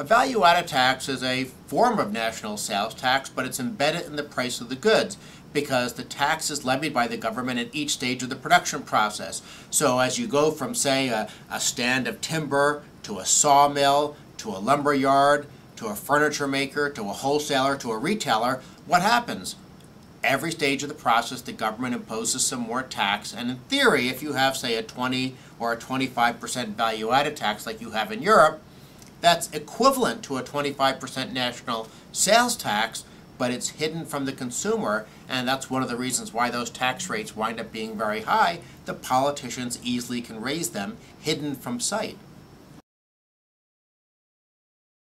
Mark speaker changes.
Speaker 1: A value added tax is a form of national sales tax, but it's embedded in the price of the goods because the tax is levied by the government at each stage of the production process. So as you go from, say, a, a stand of timber to a sawmill to a lumber yard to a furniture maker to a wholesaler to a retailer, what happens? Every stage of the process, the government imposes some more tax, and in theory, if you have, say, a 20 or a 25% value added tax like you have in Europe, that's equivalent to a 25% national sales tax, but it's hidden from the consumer, and that's one of the reasons why those tax rates wind up being very high. The politicians easily can raise them hidden from sight.